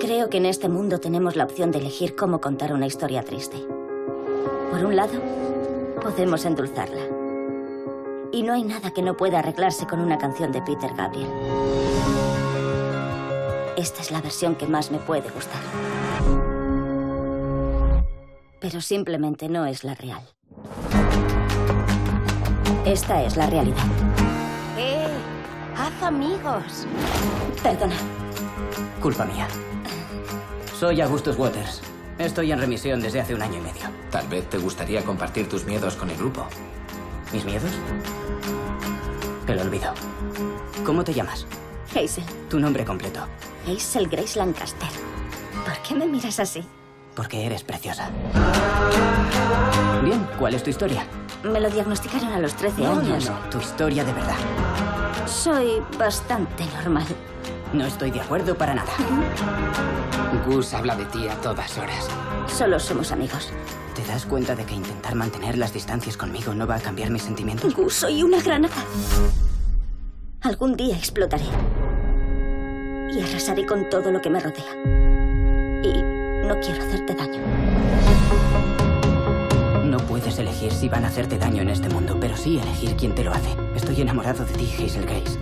Creo que en este mundo tenemos la opción de elegir cómo contar una historia triste. Por un lado, podemos endulzarla. Y no hay nada que no pueda arreglarse con una canción de Peter Gabriel. Esta es la versión que más me puede gustar. Pero simplemente no es la real. Esta es la realidad. ¡Eh! ¡Haz amigos! Perdona. Culpa mía. Soy Augustus Waters. Estoy en remisión desde hace un año y medio. Tal vez te gustaría compartir tus miedos con el grupo. ¿Mis miedos? Te olvido. ¿Cómo te llamas? Hazel. Tu nombre completo. Hazel Grace Lancaster. ¿Por qué me miras así? Porque eres preciosa. Bien, ¿cuál es tu historia? Me lo diagnosticaron a los 13 No, no, años. no, tu historia de verdad. Soy bastante normal. No estoy de acuerdo para nada. Gus habla de ti a todas horas. Solo somos amigos. ¿Te das cuenta de que intentar mantener las distancias conmigo no va a cambiar mis sentimientos? Gus, soy una granada. Algún día explotaré. Y arrasaré con todo lo que me rodea. Y no quiero hacerte daño. No puedes elegir si van a hacerte daño en este mundo, pero sí elegir quién te lo hace. Estoy enamorado de ti, Hazel Grace.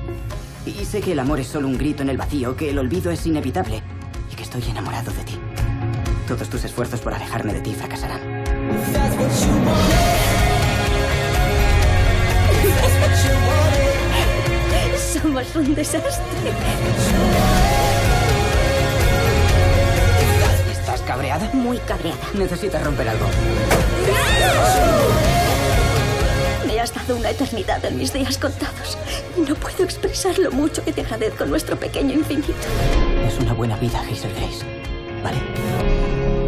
Y sé que el amor es solo un grito en el vacío, que el olvido es inevitable y que estoy enamorado de ti. Todos tus esfuerzos por alejarme de ti fracasarán. Somos un desastre. ¿Estás cabreada? Muy cabreada. Necesitas romper algo. Dado una eternidad en mis días contados. No puedo expresar lo mucho que te agradezco nuestro pequeño infinito. Es una buena vida, Hazel Grace. ¿Vale?